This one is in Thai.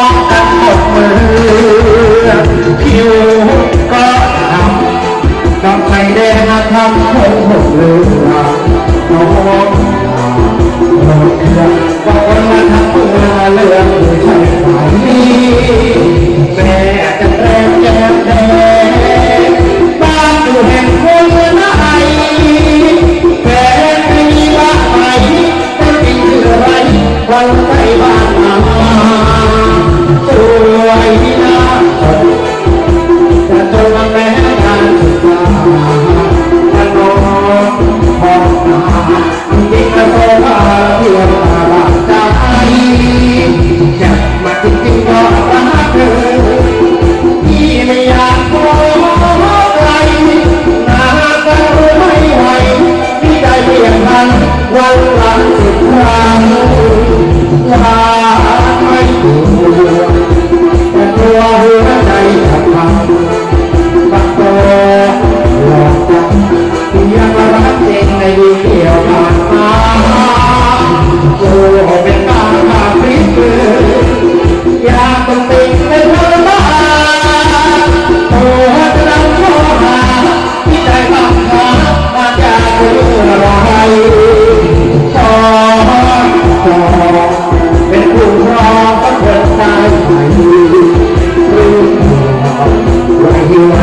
องกันหมดมือผิวก็ดำดำไฟแดงทำผมหมดเรือน้องหมดเครื่องบอกว่าทำเมื่อเรื่องใช่ไหมแม่จะแรงแก้มแดงบ้านอยู่แห่งคนไหนแฟนไม่มีบ้านใหม่จะเป็นคืออะไรวัน นวั รู้